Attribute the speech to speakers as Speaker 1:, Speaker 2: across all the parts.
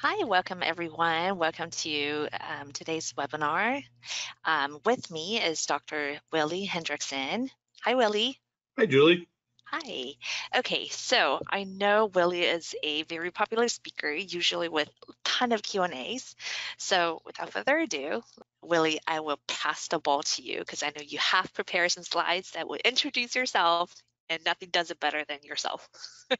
Speaker 1: Hi, welcome everyone. Welcome to um, today's webinar. Um, with me is Dr. Willie Hendrickson. Hi, Willie.
Speaker 2: Hi, Julie.
Speaker 1: Hi. Okay, so I know Willie is a very popular speaker, usually with a ton of Q&As. So without further ado, Willie, I will pass the ball to you because I know you have prepared some slides that will introduce yourself and nothing does it better than yourself.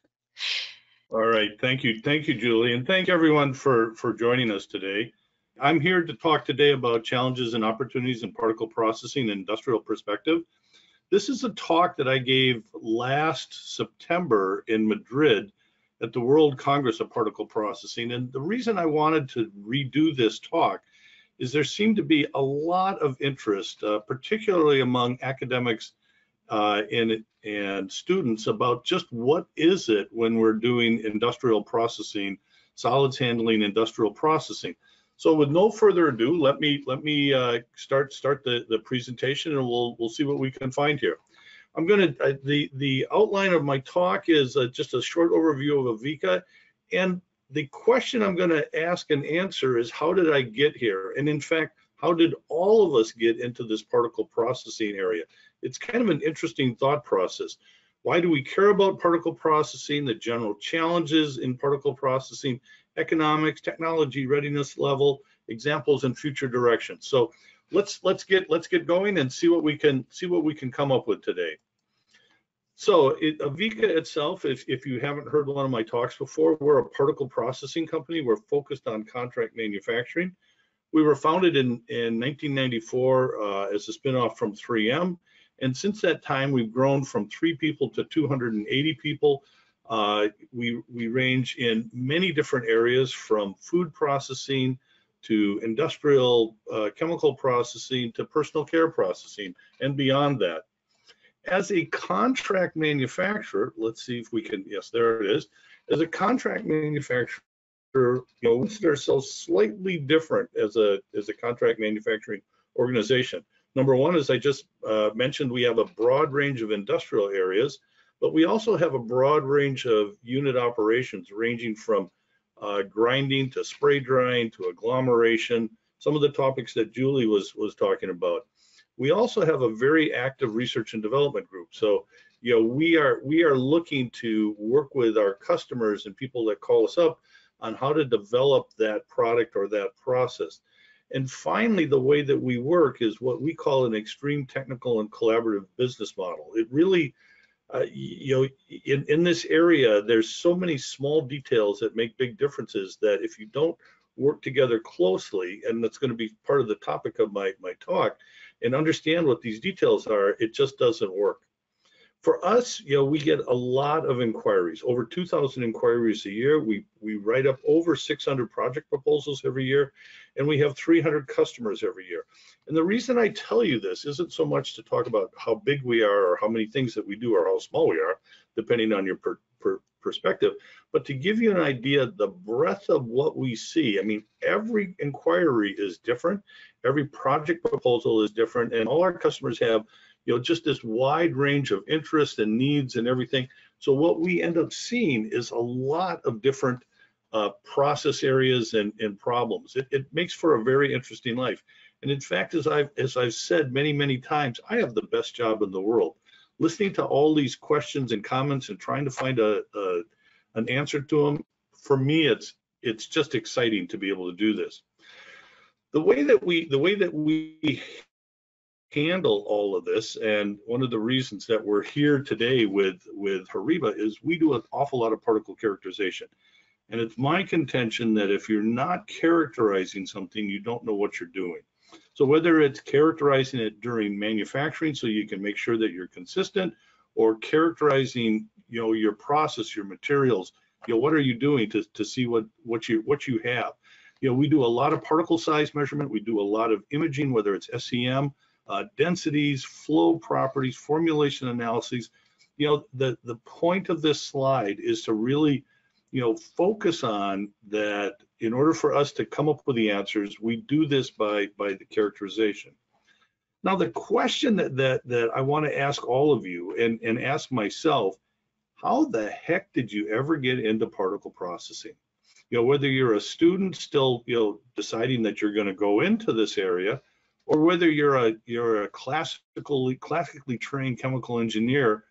Speaker 2: All right, thank you. Thank you, Julie, and thank everyone for, for joining us today. I'm here to talk today about challenges and opportunities in particle processing and industrial perspective. This is a talk that I gave last September in Madrid at the World Congress of Particle Processing. And the reason I wanted to redo this talk is there seemed to be a lot of interest, uh, particularly among academics uh, and, and students about just what is it when we're doing industrial processing, solids handling industrial processing. So with no further ado, let me let me uh, start start the, the presentation and we'll we'll see what we can find here. I'm going to, uh, the, the outline of my talk is uh, just a short overview of AVEKA. And the question I'm going to ask and answer is how did I get here? And in fact, how did all of us get into this particle processing area? It's kind of an interesting thought process. Why do we care about particle processing, the general challenges in particle processing, economics, technology readiness level, examples and future directions. So let's let's get let's get going and see what we can see what we can come up with today. So it, AVEKA itself, if, if you haven't heard one of my talks before, we're a particle processing company. We're focused on contract manufacturing. We were founded in, in 1994 uh, as a spinoff from 3M. And since that time, we've grown from three people to 280 people. Uh, we, we range in many different areas from food processing to industrial uh, chemical processing to personal care processing and beyond that. As a contract manufacturer, let's see if we can, yes, there it is. As a contract manufacturer, you know, we consider ourselves slightly different as a as a contract manufacturing organization. Number one, as I just uh, mentioned, we have a broad range of industrial areas, but we also have a broad range of unit operations ranging from uh, grinding to spray drying to agglomeration, some of the topics that Julie was was talking about. We also have a very active research and development group. So, you know, we are we are looking to work with our customers and people that call us up on how to develop that product or that process. And finally, the way that we work is what we call an extreme technical and collaborative business model. It really, uh, you know, in, in this area, there's so many small details that make big differences that if you don't work together closely, and that's going to be part of the topic of my, my talk, and understand what these details are, it just doesn't work for us, you know, we get a lot of inquiries, over 2,000 inquiries a year. We we write up over 600 project proposals every year, and we have 300 customers every year. And the reason I tell you this isn't so much to talk about how big we are or how many things that we do or how small we are, depending on your per, per perspective, but to give you an idea the breadth of what we see. I mean, every inquiry is different, every project proposal is different, and all our customers have you know, just this wide range of interests and needs and everything. So what we end up seeing is a lot of different uh, process areas and, and problems. It, it, makes for a very interesting life. And in fact, as I've as I've said many many times, I have the best job in the world. Listening to all these questions and comments and trying to find a, a an answer to them, for me, it's it's just exciting to be able to do this. The way that we the way that we handle all of this. And one of the reasons that we're here today with, with Horiba is we do an awful lot of particle characterization. And it's my contention that if you're not characterizing something, you don't know what you're doing. So whether it's characterizing it during manufacturing so you can make sure that you're consistent or characterizing, you know, your process, your materials, you know, what are you doing to, to see what, what you what you have? You know, we do a lot of particle size measurement. We do a lot of imaging, whether it's SEM, uh, densities, flow properties, formulation analyses. You know, the, the point of this slide is to really, you know, focus on that in order for us to come up with the answers, we do this by, by the characterization. Now, the question that, that, that I want to ask all of you and, and ask myself, how the heck did you ever get into particle processing? you know, whether you're a student still, you know, deciding that you're going to go into this area, or whether you're a you're a classically classically trained chemical engineer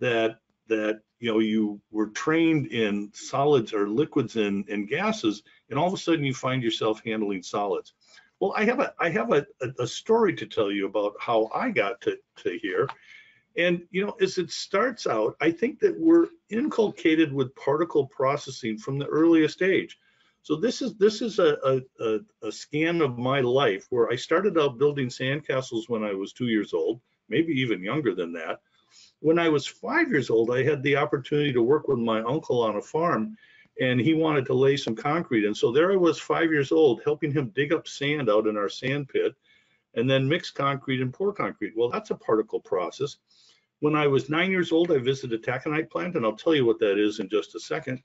Speaker 2: that that you know you were trained in solids or liquids and, and gases, and all of a sudden you find yourself handling solids. Well, I have a I have a, a, story to tell you about how I got to, to here. And you know, as it starts out, I think that we're inculcated with particle processing from the earliest age. So this is this is a, a, a, scan of my life where I started out building sandcastles when I was two years old, maybe even younger than that. When I was five years old, I had the opportunity to work with my uncle on a farm and he wanted to lay some concrete. And so there I was five years old helping him dig up sand out in our sand pit and then mix concrete and pour concrete. Well, that's a particle process. When I was nine years old, I visited a taconite plant, and I'll tell you what that is in just a second.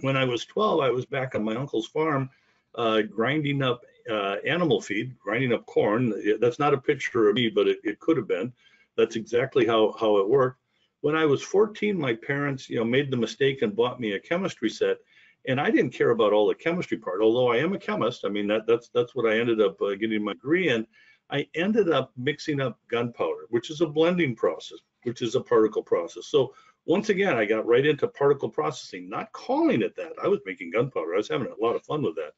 Speaker 2: When I was 12, I was back on my uncle's farm uh, grinding up uh, animal feed, grinding up corn. That's not a picture of me, but it, it could have been. That's exactly how, how it worked when I was 14, my parents, you know, made the mistake and bought me a chemistry set, and I didn't care about all the chemistry part. Although I am a chemist, I mean that that's that's what I ended up uh, getting my degree in. I ended up mixing up gunpowder, which is a blending process, which is a particle process. So once again, I got right into particle processing, not calling it that. I was making gunpowder. I was having a lot of fun with that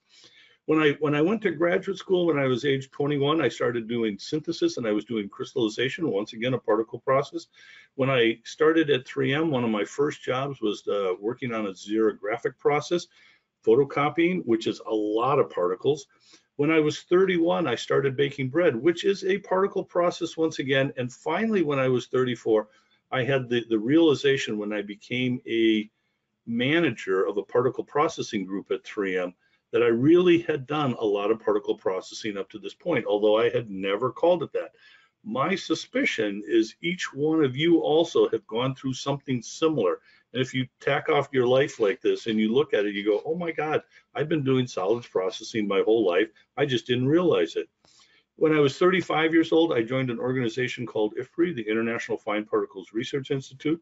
Speaker 2: when I when I went to graduate school when I was age 21, I started doing synthesis and I was doing crystallization, once again a particle process. When I started at 3M, one of my first jobs was uh, working on a xerographic process, photocopying, which is a lot of particles. When I was 31, I started baking bread, which is a particle process once again. And finally, when I was 34, I had the, the realization when I became a manager of a particle processing group at 3M that I really had done a lot of particle processing up to this point, although I had never called it that. My suspicion is each one of you also have gone through something similar. And if you tack off your life like this and you look at it, you go, oh my God, I've been doing solids processing my whole life. I just didn't realize it. When I was 35 years old, I joined an organization called IFPRI, the International Fine Particles Research Institute.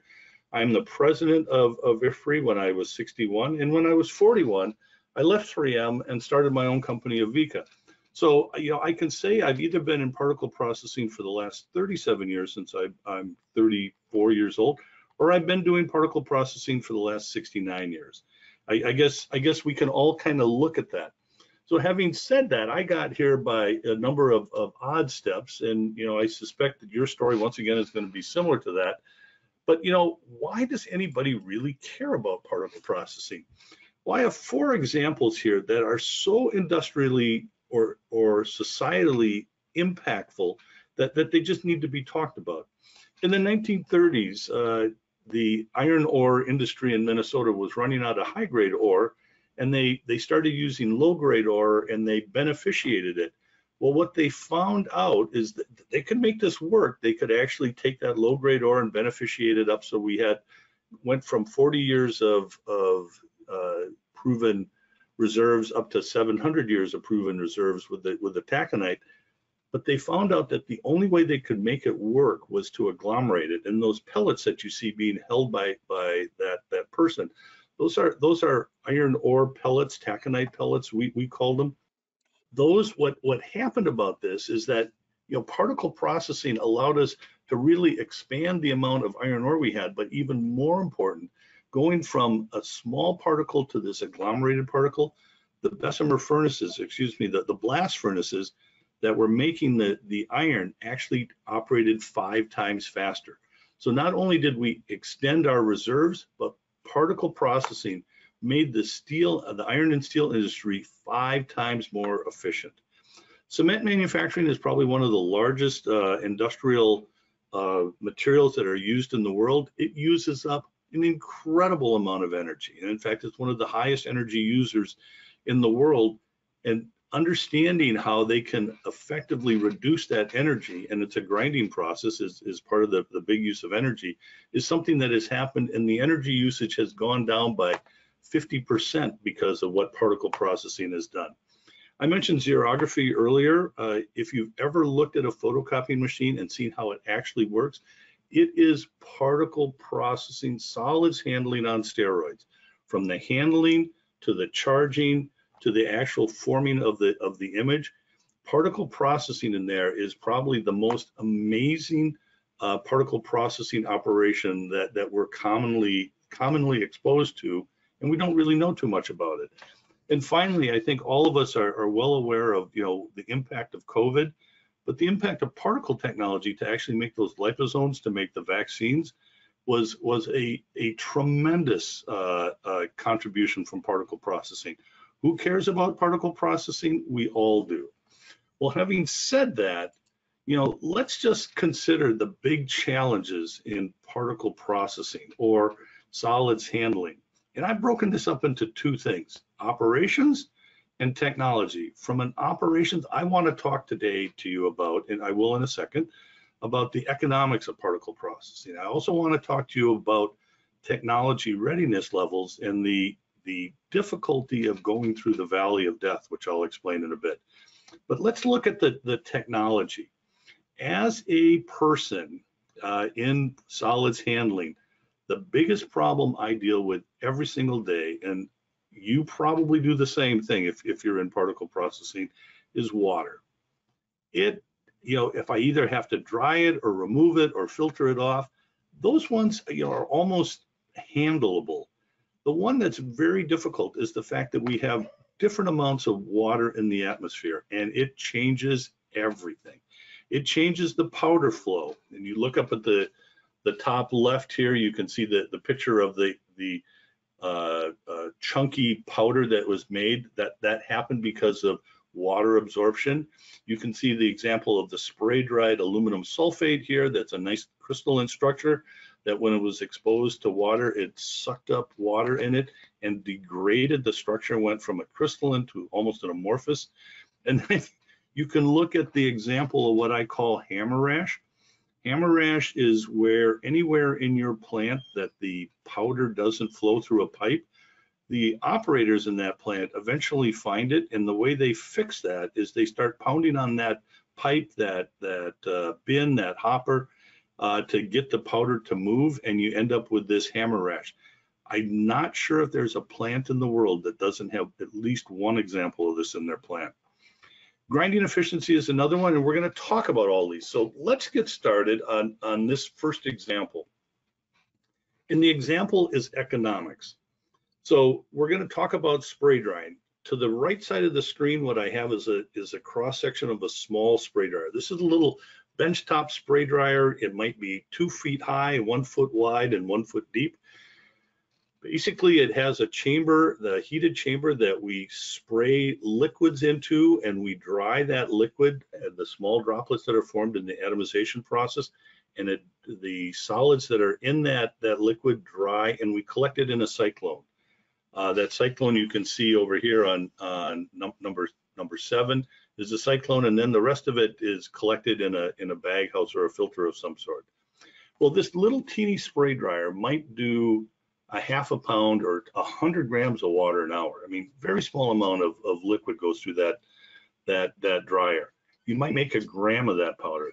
Speaker 2: I'm the president of, of IFPRI when I was 61. And when I was 41, I left 3M and started my own company, AVEKA. So, you know, I can say I've either been in particle processing for the last 37 years since I, I'm 34 years old, or I've been doing particle processing for the last 69 years. I, I guess I guess we can all kind of look at that. So having said that, I got here by a number of, of odd steps, and you know, I suspect that your story once again is going to be similar to that. But you know, why does anybody really care about particle processing? Well, I have four examples here that are so industrially or, or societally impactful that, that they just need to be talked about. In the 1930s, uh, the iron ore industry in Minnesota was running out of high grade ore and they, they started using low grade ore and they beneficiated it. Well, what they found out is that they could make this work. They could actually take that low grade ore and beneficiate it up. So we had went from 40 years of, of uh, proven reserves up to 700 years of proven reserves with the with the taconite but they found out that the only way they could make it work was to agglomerate it and those pellets that you see being held by by that that person those are those are iron ore pellets taconite pellets we we call them those what what happened about this is that you know particle processing allowed us to really expand the amount of iron ore we had but even more important going from a small particle to this agglomerated particle, the Bessemer furnaces, excuse me, the, the blast furnaces that were making the, the iron actually operated five times faster. So not only did we extend our reserves, but particle processing made the steel, the iron and steel industry five times more efficient. Cement manufacturing is probably one of the largest uh, industrial uh, materials that are used in the world. It uses up an incredible amount of energy. And in fact, it's one of the highest energy users in the world. And understanding how they can effectively reduce that energy, and it's a grinding process is, is part of the, the big use of energy, is something that has happened and the energy usage has gone down by 50% because of what particle processing has done. I mentioned xerography earlier. Uh, if you've ever looked at a photocopying machine and seen how it actually works, it is particle processing, solids handling on steroids. From the handling to the charging, to the actual forming of the of the image. Particle processing in there is probably the most amazing uh, particle processing operation that that we're commonly commonly exposed to, and we don't really know too much about it. And finally, I think all of us are, are well aware of you know the impact of COVID, but the impact of particle technology to actually make those liposomes to make the vaccines was was a a tremendous uh, uh, contribution from particle processing. Who cares about particle processing? We all do. Well, having said that, you know, let's just consider the big challenges in particle processing or solids handling. And I've broken this up into two things, operations and technology. From an operations, I want to talk today to you about, and I will in a second, about the economics of particle processing. I also want to talk to you about technology readiness levels and the, the difficulty of going through the valley of death, which I'll explain in a bit. But let's look at the, the technology. As a person uh, in solids handling, the biggest problem I deal with every single day, and you probably do the same thing if, if you're in particle processing, is water. It, you know, if I either have to dry it or remove it or filter it off, those ones, you know, are almost handleable. The one that's very difficult is the fact that we have different amounts of water in the atmosphere and it changes everything. It changes the powder flow. And you look up at the the top left here, you can see the, the picture of the, the uh, uh, chunky powder that was made. That, that happened because of water absorption. You can see the example of the spray dried aluminum sulfate here. That's a nice crystalline structure that when it was exposed to water, it sucked up water in it and degraded. The structure went from a crystalline to almost an amorphous. And you can look at the example of what I call hammer rash. Hammer rash is where anywhere in your plant that the powder doesn't flow through a pipe, the operators in that plant eventually find it, and the way they fix that is they start pounding on that pipe, that that uh, bin, that hopper, uh, to get the powder to move, and you end up with this hammer rash. I'm not sure if there's a plant in the world that doesn't have at least one example of this in their plant. Grinding efficiency is another one, and we're going to talk about all these. So let's get started on, on this first example. And the example is economics. So we're going to talk about spray drying. To the right side of the screen, what I have is a, is a cross section of a small spray dryer. This is a little benchtop spray dryer. It might be two feet high, one foot wide, and one foot deep. Basically, it has a chamber, the heated chamber that we spray liquids into and we dry that liquid and the small droplets that are formed in the atomization process and it, the solids that are in that, that liquid dry and we collect it in a cyclone. Uh, that cyclone you can see over here on, on num number number seven is a cyclone and then the rest of it is collected in a, in a bag house or a filter of some sort. Well, this little teeny spray dryer might do a half a pound or a hundred grams of water an hour. I mean, very small amount of, of liquid goes through that, that, that dryer. You might make a gram of that powder.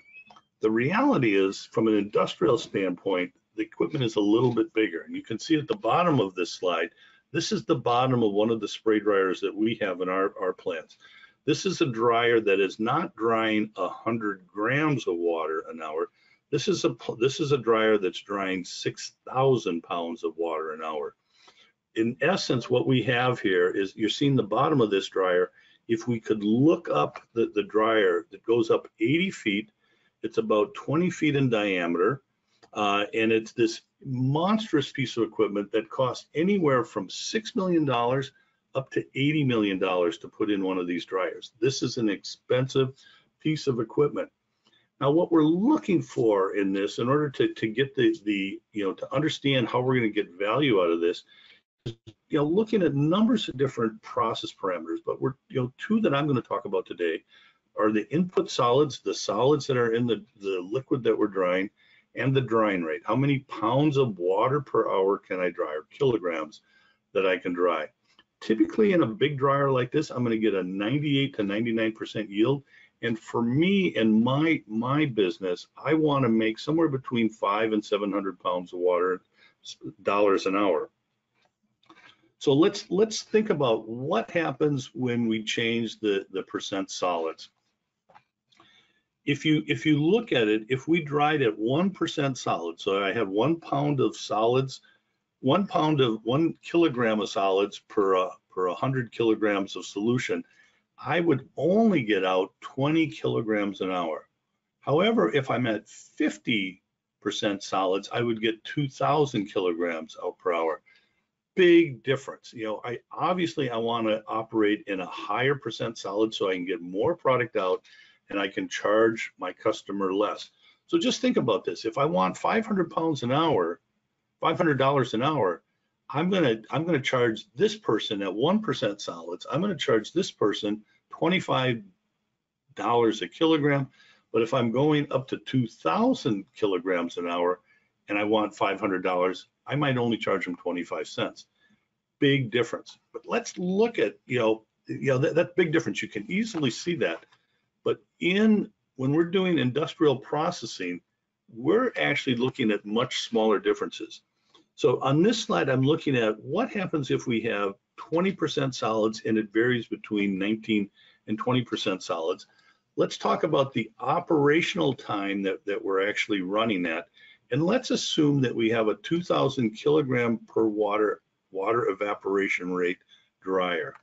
Speaker 2: The reality is from an industrial standpoint, the equipment is a little bit bigger. And you can see at the bottom of this slide, this is the bottom of one of the spray dryers that we have in our, our plants. This is a dryer that is not drying 100 grams of water an hour. This is a this is a dryer that's drying 6,000 pounds of water an hour. In essence, what we have here is you're seeing the bottom of this dryer. If we could look up the, the dryer that goes up 80 feet, it's about 20 feet in diameter, uh, and it's this monstrous piece of equipment that costs anywhere from $6 million up to $80 million to put in one of these dryers. This is an expensive piece of equipment. Now, what we're looking for in this, in order to, to get the, the, you know, to understand how we're going to get value out of this, is, you know, looking at numbers of different process parameters, but we're, you know, two that I'm going to talk about today are the input solids, the solids that are in the, the liquid that we're drying, and the drying rate. How many pounds of water per hour can I dry, or kilograms that I can dry? Typically in a big dryer like this, I'm going to get a 98 to 99% yield. And for me and my my business, I want to make somewhere between five and 700 pounds of water dollars an hour. So let's let's think about what happens when we change the the percent solids. If you if you look at it, if we dried at one percent solid, so I have one pound of solids, one pound of one kilogram of solids per uh, per 100 kilograms of solution, I would only get out 20 kilograms an hour. However, if I'm at 50% solids, I would get 2,000 kilograms out per hour. Big difference. You know, I obviously I want to operate in a higher percent solid so I can get more product out and I can charge my customer less. So just think about this. If I want 500 pounds an hour, $500 an hour, I'm gonna I'm gonna charge this person at one percent solids. I'm gonna charge this person twenty five dollars a kilogram. But if I'm going up to two thousand kilograms an hour, and I want five hundred dollars, I might only charge them twenty five cents. Big difference. But let's look at you know you know that, that big difference. You can easily see that. But in when we're doing industrial processing, we're actually looking at much smaller differences. So on this slide, I'm looking at what happens if we have 20% solids and it varies between 19 and 20% solids. Let's talk about the operational time that, that we're actually running at. And let's assume that we have a 2000 kilogram per water, water evaporation rate dryer.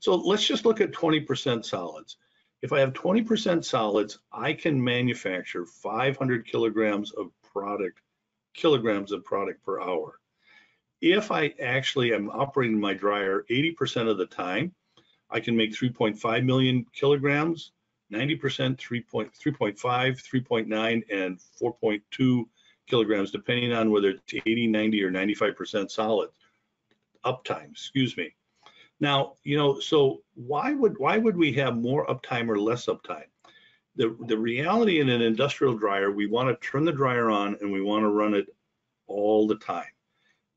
Speaker 2: So let's just look at 20% solids. If I have 20% solids, I can manufacture 500 kilograms of product kilograms of product per hour. If I actually am operating my dryer 80% of the time, I can make 3.5 million kilograms, 90%, 3.5, 3.9, and 4.2 kilograms, depending on whether it's 80, 90, or 95% solid uptime, excuse me. Now, you know, so why would why would we have more uptime or less uptime? The, the reality in an industrial dryer, we want to turn the dryer on and we want to run it all the time.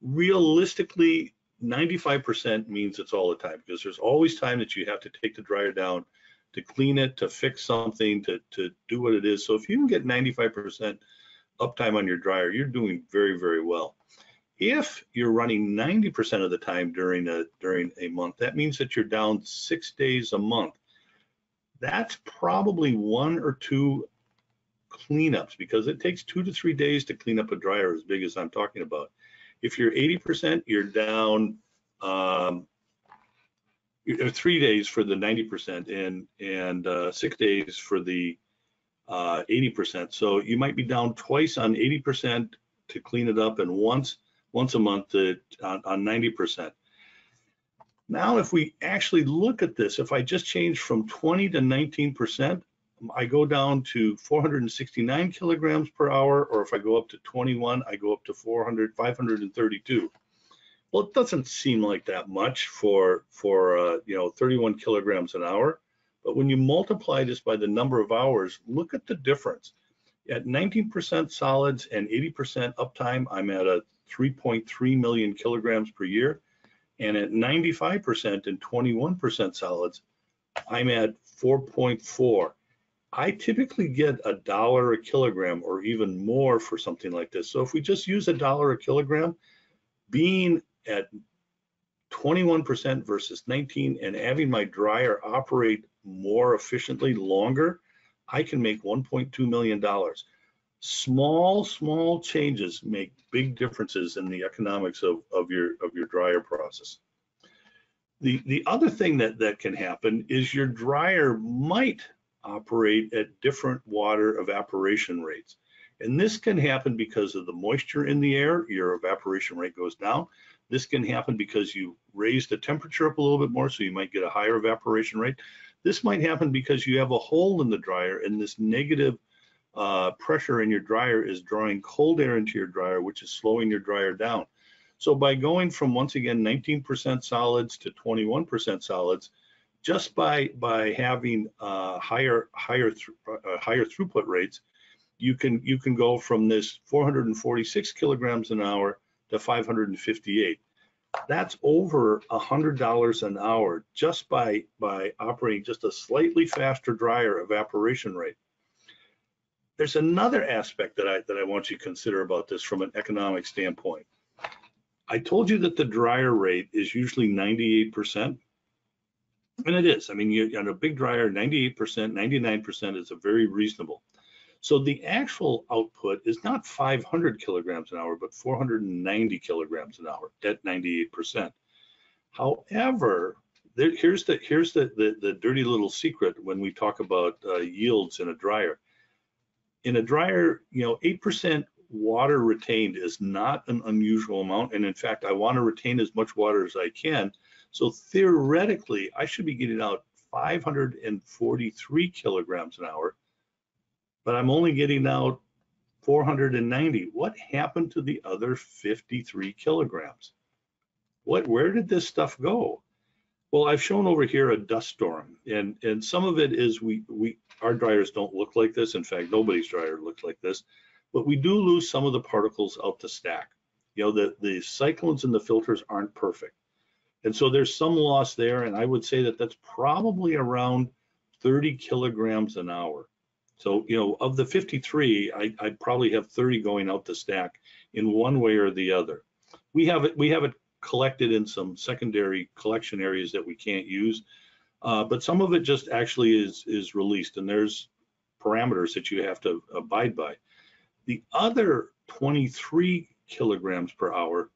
Speaker 2: Realistically, 95% means it's all the time because there's always time that you have to take the dryer down to clean it, to fix something, to, to do what it is. So if you can get 95% uptime on your dryer, you're doing very, very well. If you're running 90% of the time during a during a month, that means that you're down six days a month. That's probably one or two cleanups because it takes two to three days to clean up a dryer as big as I'm talking about. If you're 80%, you're down um, three days for the 90% and and uh, six days for the uh, 80%. So you might be down twice on 80% to clean it up and once once a month to, on, on 90%. Now, if we actually look at this, if I just change from 20 to 19%, I go down to 469 kilograms per hour, or if I go up to 21, I go up to 400, 532. Well, it doesn't seem like that much for for uh, you know 31 kilograms an hour, but when you multiply this by the number of hours, look at the difference. At 19% solids and 80% uptime, I'm at a 3.3 million kilograms per year, and at 95% and 21% solids, I'm at 4.4. I typically get a dollar a kilogram or even more for something like this. So if we just use a dollar a kilogram, being at 21% versus 19 and having my dryer operate more efficiently longer, I can make $1.2 million. Small, small changes make big differences in the economics of, of your of your dryer process. The, the other thing that, that can happen is your dryer might operate at different water evaporation rates. And this can happen because of the moisture in the air, your evaporation rate goes down. This can happen because you raise the temperature up a little bit more, so you might get a higher evaporation rate. This might happen because you have a hole in the dryer and this negative uh, pressure in your dryer is drawing cold air into your dryer, which is slowing your dryer down. So by going from, once again, 19% solids to 21% solids, just by by having uh, higher higher th uh, higher throughput rates, you can you can go from this 446 kilograms an hour to 558. That's over hundred dollars an hour just by by operating just a slightly faster dryer evaporation rate. There's another aspect that I that I want you to consider about this from an economic standpoint. I told you that the dryer rate is usually 98%. And it is. I mean, you, on a big dryer, 98%, 99% is a very reasonable. So the actual output is not 500 kilograms an hour, but 490 kilograms an hour at 98%. However, there, here's the here's the, the, the dirty little secret when we talk about uh, yields in a dryer. In a dryer, you know, 8% water retained is not an unusual amount. And in fact, I want to retain as much water as I can. So theoretically, I should be getting out 543 kilograms an hour, but I'm only getting out 490. What happened to the other 53 kilograms? What, where did this stuff go? Well, I've shown over here a dust storm, and and some of it is we we our dryers don't look like this. In fact, nobody's dryer looks like this but we do lose some of the particles out the stack. You know, the, the cyclones and the filters aren't perfect. And so there's some loss there, and I would say that that's probably around 30 kilograms an hour. So, you know, of the 53, I, I probably have 30 going out the stack in one way or the other. We have it, we have it collected in some secondary collection areas that we can't use, uh, but some of it just actually is is released, and there's parameters that you have to abide by. The other 23 kilograms per hour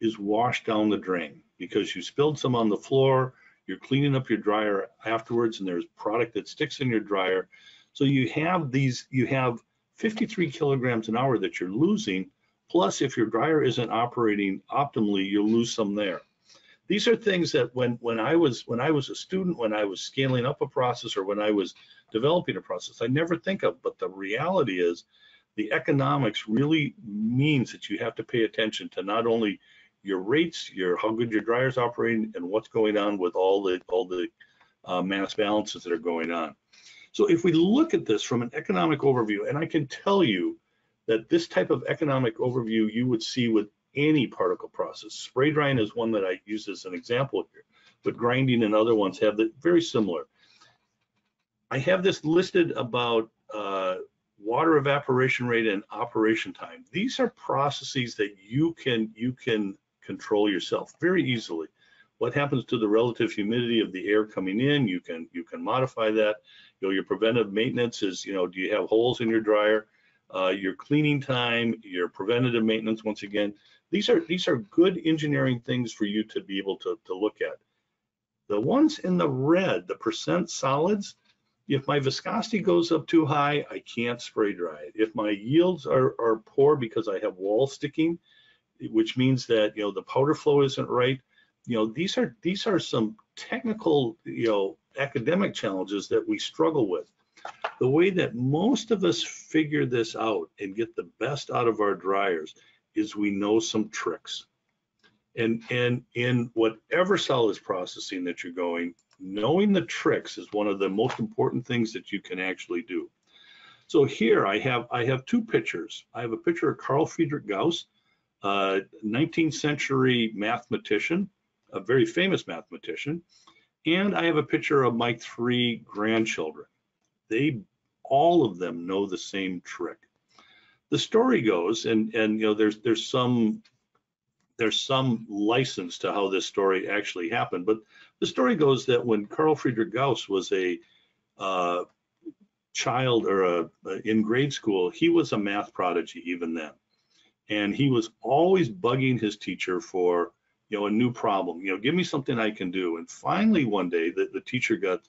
Speaker 2: is washed down the drain because you spilled some on the floor, you're cleaning up your dryer afterwards, and there's product that sticks in your dryer. So you have these, you have 53 kilograms an hour that you're losing. Plus, if your dryer isn't operating optimally, you'll lose some there. These are things that when when I was when I was a student, when I was scaling up a process, or when I was developing a process, I never think of. But the reality is, the economics really means that you have to pay attention to not only your rates, your how good your dryer's operating, and what's going on with all the all the uh, mass balances that are going on. So if we look at this from an economic overview, and I can tell you that this type of economic overview you would see with any particle process. Spray drying is one that I use as an example here, but grinding and other ones have that very similar. I have this listed about uh, water evaporation rate and operation time. These are processes that you can you can control yourself very easily. What happens to the relative humidity of the air coming in? You can you can modify that. You know, your preventive maintenance is you know do you have holes in your dryer? Uh, your cleaning time, your preventative maintenance. Once again, these are these are good engineering things for you to be able to to look at. The ones in the red, the percent solids, if my viscosity goes up too high, I can't spray dry it. If my yields are, are poor because I have wall sticking, which means that you know the powder flow isn't right, you know these are these are some technical you know academic challenges that we struggle with. The way that most of us figure this out and get the best out of our dryers is we know some tricks. And and in whatever solids processing that you're going, knowing the tricks is one of the most important things that you can actually do. So here I have I have two pictures. I have a picture of Carl Friedrich Gauss, a 19th century mathematician, a very famous mathematician, and I have a picture of my three grandchildren. They all of them know the same trick. The story goes, and and you know there's there's some there's some license to how this story actually happened, but the story goes that when Carl Friedrich Gauss was a uh, child or a, in grade school, he was a math prodigy even then, and he was always bugging his teacher for you know a new problem. You know, give me something I can do. And finally, one day, the, the teacher got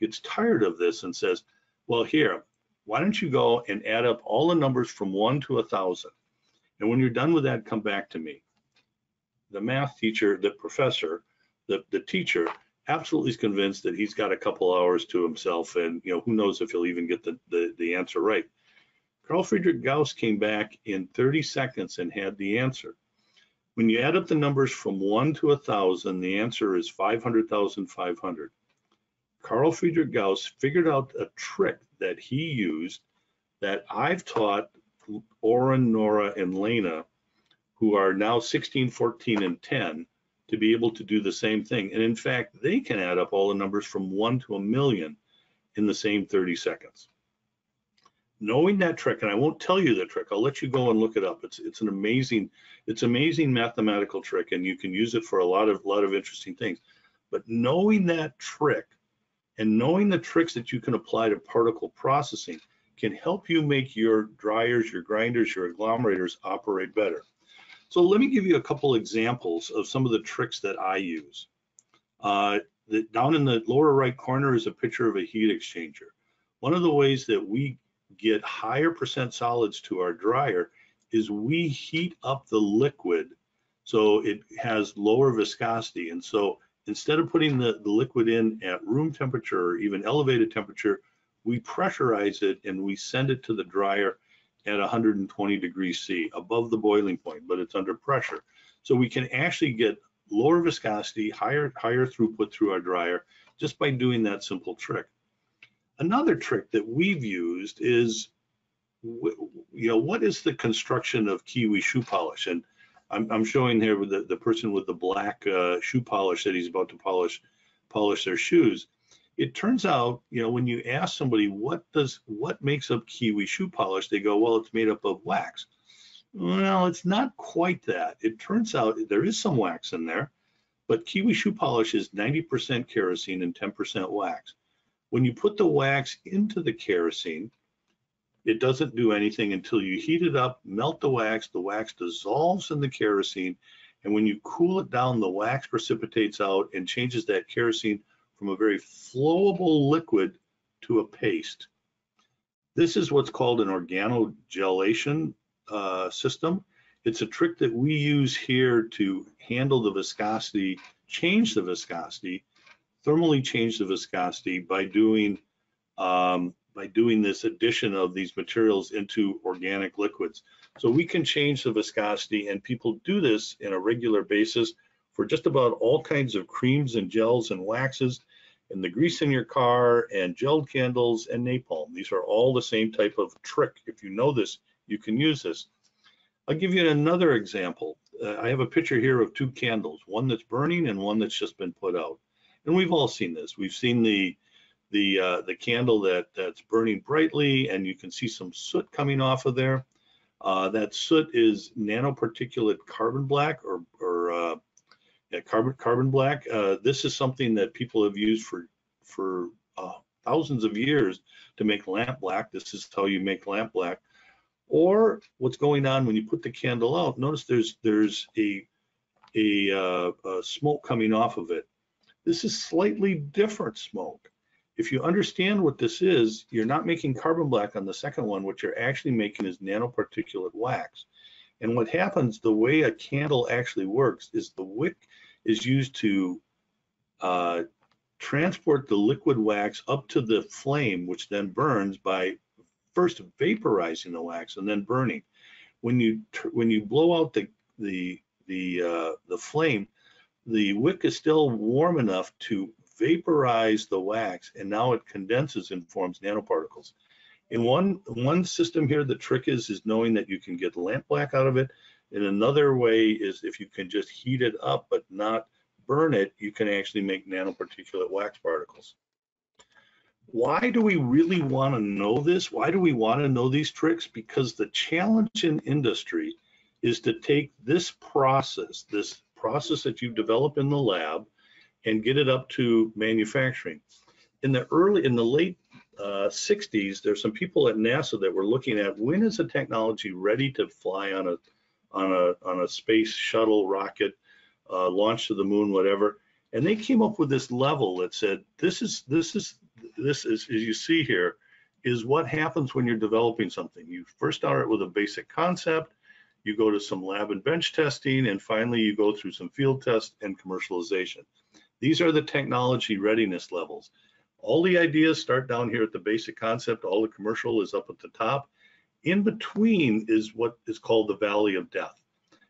Speaker 2: gets tired of this and says, "Well, here, why don't you go and add up all the numbers from one to a thousand, and when you're done with that, come back to me." the math teacher, the professor, the, the teacher absolutely is convinced that he's got a couple hours to himself and you know who knows if he'll even get the, the, the answer right. Carl Friedrich Gauss came back in 30 seconds and had the answer. When you add up the numbers from one to a thousand, the answer is 500,500. Carl Friedrich Gauss figured out a trick that he used that I've taught Oren, Nora, and Lena who are now 16, 14, and 10 to be able to do the same thing. And in fact, they can add up all the numbers from one to a million in the same 30 seconds. knowing that trick, and I won't tell you the trick, I'll let you go and look it up. It's it's an amazing, it's amazing mathematical trick, and you can use it for a lot of lot of interesting things. But knowing that trick and knowing the tricks that you can apply to particle processing can help you make your dryers, your grinders, your agglomerators operate better. So let me give you a couple examples of some of the tricks that I use. Uh, the, down in the lower right corner is a picture of a heat exchanger. One of the ways that we get higher percent solids to our dryer is we heat up the liquid so it has lower viscosity. And so instead of putting the, the liquid in at room temperature or even elevated temperature, we pressurize it and we send it to the dryer at 120 degrees C above the boiling point, but it's under pressure. So we can actually get lower viscosity, higher, higher throughput through our dryer just by doing that simple trick. Another trick that we've used is, you know, what is the construction of Kiwi shoe polish? And I'm, I'm showing here with the, the person with the black uh, shoe polish that he's about to polish polish their shoes. It turns out, you know, when you ask somebody what does what makes up Kiwi shoe polish, they go, well, it's made up of wax. Well, it's not quite that. It turns out there is some wax in there, but Kiwi shoe polish is 90% kerosene and 10% wax. When you put the wax into the kerosene, it doesn't do anything until you heat it up, melt the wax, the wax dissolves in the kerosene, and when you cool it down, the wax precipitates out and changes that kerosene from a very flowable liquid to a paste. This is what's called an organogelation uh, system. It's a trick that we use here to handle the viscosity, change the viscosity thermally change the viscosity by doing um, by doing this addition of these materials into organic liquids. So we can change the viscosity and people do this in a regular basis for just about all kinds of creams and gels and waxes and the grease in your car and gelled candles and napalm. These are all the same type of trick. If you know this, you can use this. I'll give you another example. Uh, I have a picture here of two candles, one that's burning and one that's just been put out and we've all seen this. We've seen the the uh, the candle that that's burning brightly, and you can see some soot coming off of there. Uh, that soot is nanoparticulate carbon black or or uh, yeah, carbon carbon black. Uh, this is something that people have used for for uh, thousands of years to make lamp black. This is how you make lamp black. Or what's going on when you put the candle out? Notice there's there's a a, uh, a smoke coming off of it. This is slightly different smoke. If you understand what this is, you're not making carbon black on the second one. What you're actually making is nanoparticulate wax. And what happens, the way a candle actually works is the wick is used to uh, transport the liquid wax up to the flame, which then burns by first vaporizing the wax and then burning. When you when you blow out the the the uh, the flame, the wick is still warm enough to vaporize the wax and now it condenses and forms nanoparticles. In one one system here, the trick is is knowing that you can get lamp black out of it. In another way is if you can just heat it up but not burn it, you can actually make nanoparticulate wax particles. Why do we really want to know this? Why do we want to know these tricks? Because the challenge in industry is to take this process, this process that you develop in the lab and get it up to manufacturing. In the early, in the late uh, 60s, there's some people at NASA that were looking at when is the technology ready to fly on a on a on a space shuttle rocket, uh, launch to the moon, whatever. And they came up with this level that said this is this is this is as you see here is what happens when you're developing something. You first start with a basic concept, you go to some lab and bench testing, and finally you go through some field tests and commercialization. These are the technology readiness levels. All the ideas start down here at the basic concept, all the commercial is up at the top. In between is what is called the valley of death.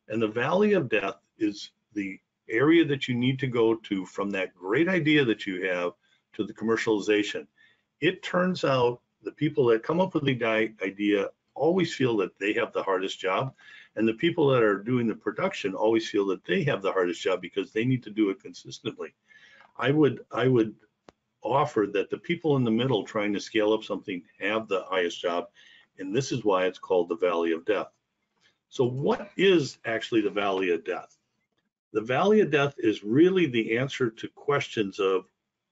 Speaker 2: And the valley of death is the area that you need to go to from that great idea that you have to the commercialization. It turns out the people that come up with the idea always feel that they have the hardest job and the people that are doing the production always feel that they have the hardest job because they need to do it consistently. I would I would offer that the people in the middle trying to scale up something have the highest job And this is why it's called the Valley of Death. So what is actually the Valley of Death? The Valley of Death is really the answer to questions of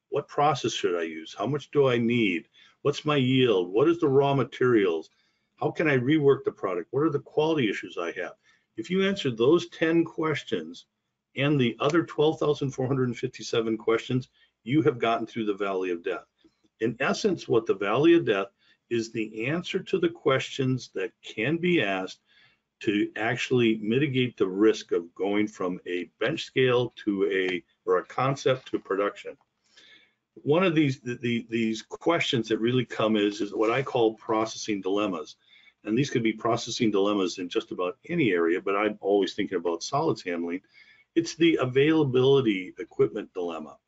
Speaker 2: what process should I use? How much do I need? What's my yield? What is the raw materials? How can I rework the product? What are the quality issues I have? If you answer those 10 questions and the other 12,457 questions, you have gotten through the Valley of Death. In essence, what the Valley of Death is the answer to the questions that can be asked to actually mitigate the risk of going from a bench scale to a or a concept to production. One of these the, the, these questions that really come is is what I call processing dilemmas. And these could be processing dilemmas in just about any area, but I'm always thinking about solids handling. It's the availability equipment dilemma.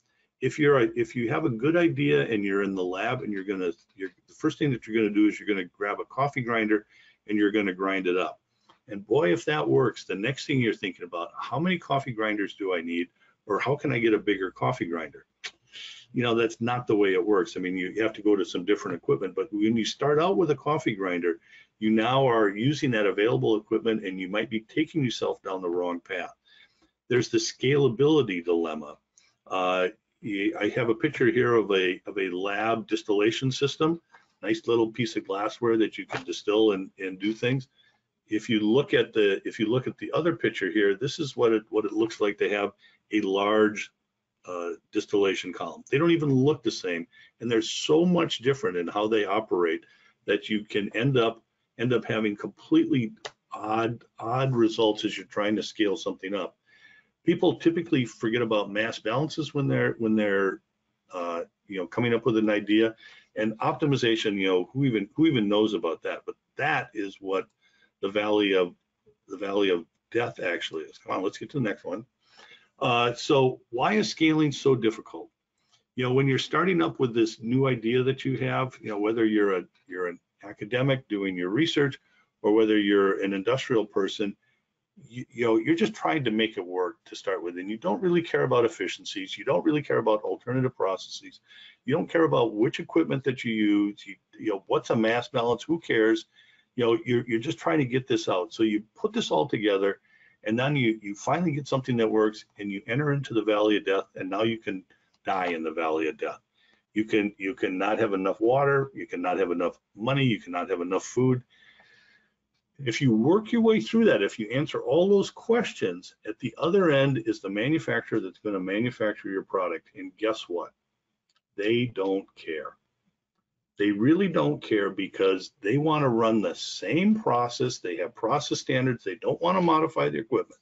Speaker 2: If you're a, if you have a good idea and you're in the lab and you're gonna you're, the first thing that you're gonna do is you're gonna grab a coffee grinder and you're gonna grind it up and boy, if that works, the next thing you're thinking about, how many coffee grinders do I need? Or how can I get a bigger coffee grinder? You know, that's not the way it works. I mean, you have to go to some different equipment, but when you start out with a coffee grinder, you now are using that available equipment and you might be taking yourself down the wrong path. There's the scalability dilemma. Uh, I have a picture here of a, of a lab distillation system, nice little piece of glassware that you can distill and, and do things if you look at the if you look at the other picture here, this is what it what it looks like to have a large uh, distillation column. They don't even look the same, and there's so much different in how they operate that you can end up end up having completely odd odd results as you're trying to scale something up. People typically forget about mass balances when they're when they're uh, you know coming up with an idea, and optimization. You know who even who even knows about that, but that is what the valley of the valley of death actually is. Come on, let's get to the next one. Uh, so why is scaling so difficult? You know, when you're starting up with this new idea that you have, you know, whether you're a you're an academic doing your research or whether you're an industrial person, you, you know, you're just trying to make it work to start with, and you don't really care about efficiencies. You don't really care about alternative processes. You don't care about which equipment that you use. You, you know, what's a mass balance? Who cares? you know, you're, you're just trying to get this out. So you put this all together and then you, you finally get something that works and you enter into the valley of death and now you can die in the valley of death. You can, you cannot have enough water, you cannot have enough money, you cannot have enough food. If you work your way through that, if you answer all those questions, at the other end is the manufacturer that's going to manufacture your product. And guess what? They don't care. They really don't care because they want to run the same process. They have process standards. They don't want to modify the equipment.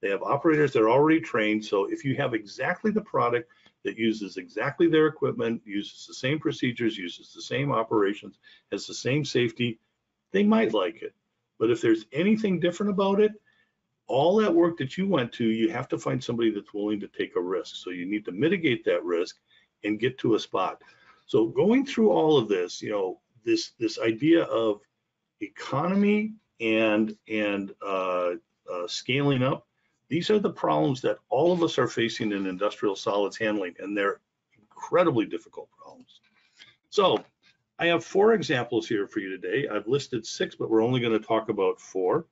Speaker 2: They have operators that are already trained. So if you have exactly the product that uses exactly their equipment, uses the same procedures, uses the same operations, has the same safety, they might like it. But if there's anything different about it, all that work that you went to, you have to find somebody that's willing to take a risk. So you need to mitigate that risk and get to a spot. So going through all of this, you know, this this idea of economy and and uh, uh, scaling up, these are the problems that all of us are facing in industrial solids handling, and they're incredibly difficult problems. So I have four examples here for you today. I've listed six, but we're only going to talk about four.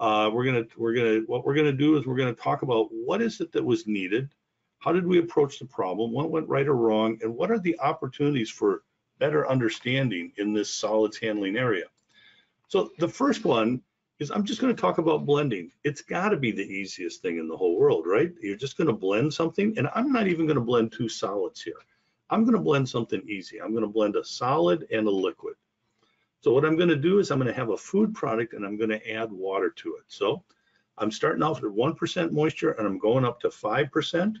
Speaker 2: Uh, we're gonna we're gonna what we're gonna do is we're gonna talk about what is it that was needed how did we approach the problem? What went right or wrong? And what are the opportunities for better understanding in this solids handling area? So the first one is I'm just going to talk about blending. It's got to be the easiest thing in the whole world, right? You're just going to blend something, and I'm not even going to blend two solids here. I'm going to blend something easy. I'm going to blend a solid and a liquid. So what I'm going to do is I'm going to have a food product and I'm going to add water to it. So I'm starting off at 1% moisture and I'm going up to 5%.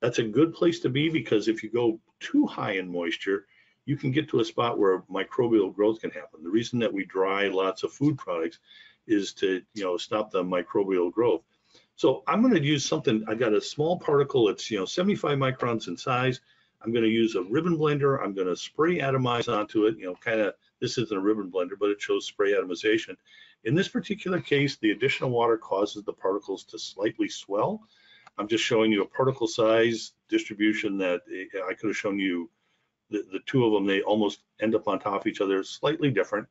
Speaker 2: That's a good place to be because if you go too high in moisture, you can get to a spot where microbial growth can happen. The reason that we dry lots of food products is to, you know, stop the microbial growth. So I'm going to use something, I've got a small particle, it's, you know, 75 microns in size. I'm going to use a ribbon blender. I'm going to spray atomize onto it, you know, kind of, this isn't a ribbon blender, but it shows spray atomization. In this particular case, the additional water causes the particles to slightly swell. I'm just showing you a particle size distribution that eh, I could have shown you the, the two of them, they almost end up on top of each other, slightly different.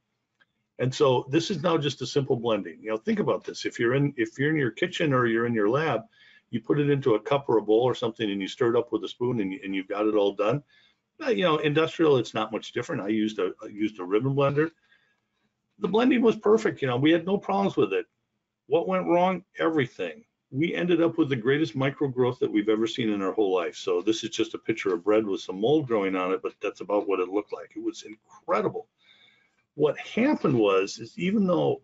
Speaker 2: And so this is now just a simple blending. You know, think about this. If you're in if you're in your kitchen or you're in your lab, you put it into a cup or a bowl or something and you stir it up with a spoon and, you, and you've got it all done. Uh, you know, industrial, it's not much different. I used a I used a ribbon blender. The blending was perfect. You know, we had no problems with it. What went wrong? Everything. We ended up with the greatest micro growth that we've ever seen in our whole life. So this is just a picture of bread with some mold growing on it, but that's about what it looked like. It was incredible. What happened was, is even though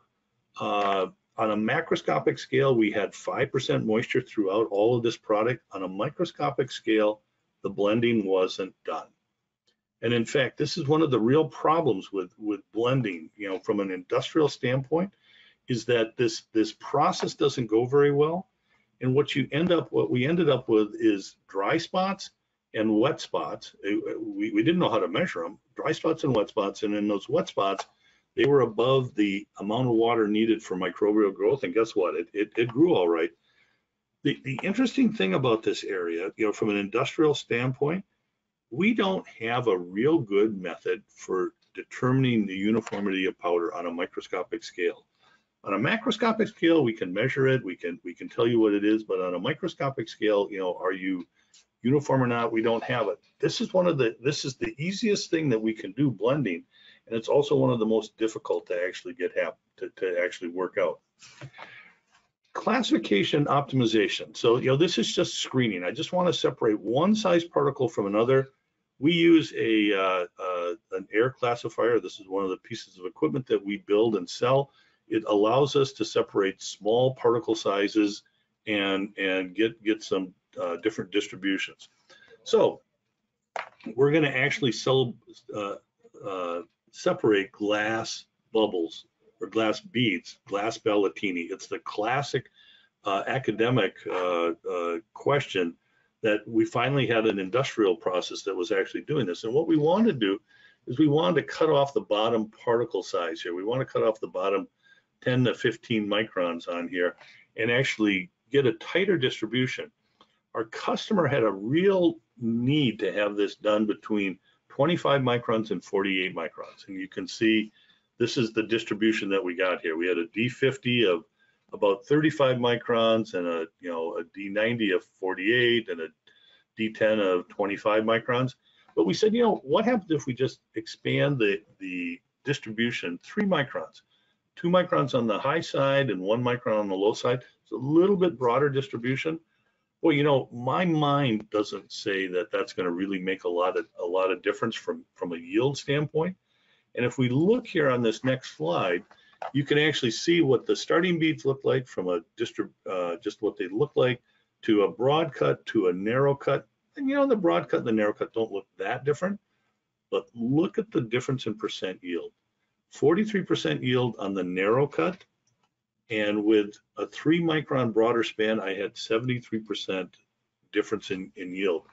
Speaker 2: uh, on a macroscopic scale, we had 5% moisture throughout all of this product. On a microscopic scale, the blending wasn't done. And in fact, this is one of the real problems with, with blending, you know, from an industrial standpoint, is that this, this process doesn't go very well. And what you end up, what we ended up with is dry spots and wet spots. Eh, we, we didn't know how to measure them, dry spots and wet spots. And in those wet spots, they were above the amount of water needed for microbial growth. And guess what? It, it, it grew all right. The, the interesting thing about this area, you know, from an industrial standpoint, we don't have a real good method for determining the uniformity of powder on a microscopic scale. On a macroscopic scale, we can measure it, we can we can tell you what it is, but on a microscopic scale, you know, are you uniform or not? We don't have it. This is one of the this is the easiest thing that we can do blending and it's also one of the most difficult to actually get hap to, to actually work out. Classification optimization. So, you know, this is just screening. I just want to separate one size particle from another. We use a uh, uh, an air classifier. This is one of the pieces of equipment that we build and sell. It allows us to separate small particle sizes and and get get some uh, different distributions. So we're going to actually sell uh, uh, separate glass bubbles or glass beads, glass ballotini. It's the classic uh, academic uh, uh, question that we finally had an industrial process that was actually doing this. And what we wanted to do is we wanted to cut off the bottom particle size here. We want to cut off the bottom 10 to 15 microns on here and actually get a tighter distribution. Our customer had a real need to have this done between 25 microns and 48 microns. And you can see this is the distribution that we got here. We had a D50 of about 35 microns and a, you know, a D90 of 48 and a D10 of 25 microns. But we said, you know, what happens if we just expand the, the distribution three microns? Two microns on the high side and one micron on the low side. It's a little bit broader distribution well, you know, my mind doesn't say that that's going to really make a lot of a lot of difference from from a yield standpoint. And if we look here on this next slide, you can actually see what the starting beads look like from a distrib uh, just what they look like to a broad cut to a narrow cut. And you know, the broad cut and the narrow cut don't look that different, but look at the difference in percent yield. 43% yield on the narrow cut and with a three micron broader span, I had 73% difference in, in yield.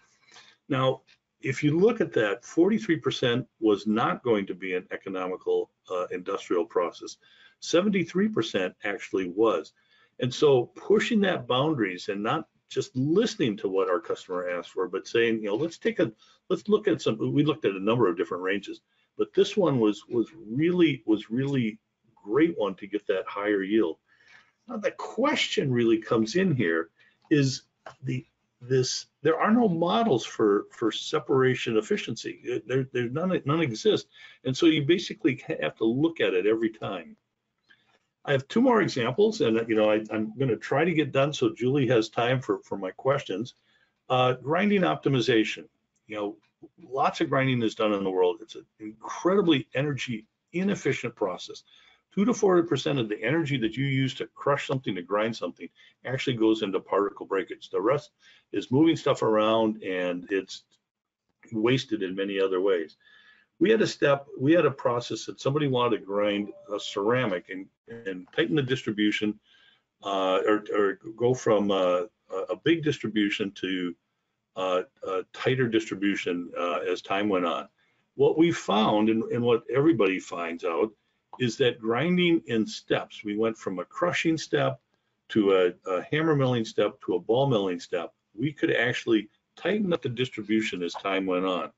Speaker 2: Now, if you look at that, 43% was not going to be an economical uh, industrial process. 73% actually was. And so pushing that boundaries and not just listening to what our customer asked for, but saying, you know, let's take a, let's look at some, we looked at a number of different ranges, but this one was, was really, was really great one to get that higher yield. Now the question really comes in here is the this there are no models for for separation efficiency. There, there none none exist, and so you basically have to look at it every time. I have two more examples, and you know I, am going to try to get done so Julie has time for for my questions. Uh, grinding optimization. You know, lots of grinding is done in the world. It's an incredibly energy inefficient process two to 40% of the energy that you use to crush something, to grind something, actually goes into particle breakage. The rest is moving stuff around and it's wasted in many other ways. We had a step, we had a process that somebody wanted to grind a ceramic and, and tighten the distribution uh, or, or, go from uh, a big distribution to uh, a tighter distribution uh, as time went on. What we found and, and what everybody finds out is that grinding in steps, we went from a crushing step to a, a, hammer milling step to a ball milling step. We could actually tighten up the distribution as time went on.